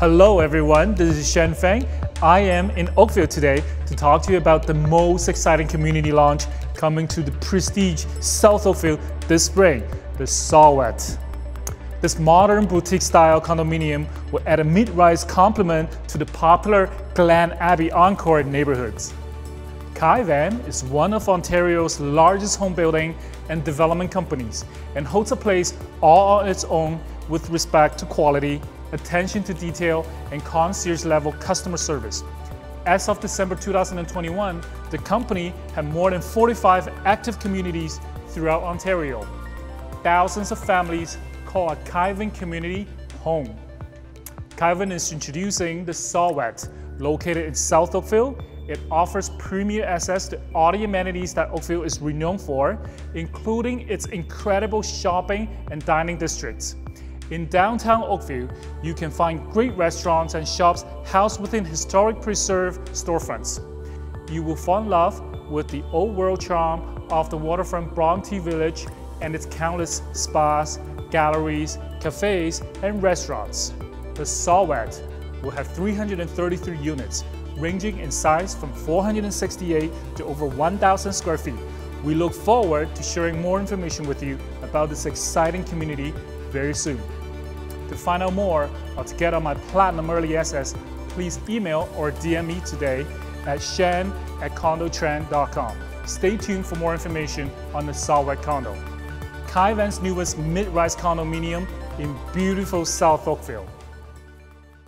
Hello everyone, this is Shan Feng. I am in Oakville today to talk to you about the most exciting community launch coming to the prestige South Oakville this spring, the Saw Whet. This modern boutique-style condominium will add a mid-rise complement to the popular Glen Abbey Encore neighborhoods. Caivan is one of Ontario's largest home building and development companies and holds a place all on its own with respect to quality, attention to detail, and concierge level customer service. As of December 2021, the company had more than 45 active communities throughout Ontario. Thousands of families call a Caivan community home. Caivan is introducing the Saw Whet, located in South Oakville it offers premier access to all the amenities that Oakville is renowned for, including its incredible shopping and dining districts. In downtown Oakville, you can find great restaurants and shops housed within historic preserved storefronts. You will fall in love with the old world charm of the waterfront Bronte Village and its countless spas, galleries, cafes, and restaurants. The Saw Whet will have 333 units ranging in size from 468 to over 1,000 square feet. We look forward to sharing more information with you about this exciting community very soon. To find out more or to get on my Platinum Early Access, please email or DM me today at shen at condotrend.com. Stay tuned for more information on the Saw Whet condo. Caivan's newest mid-rise condominium in beautiful South Oakville.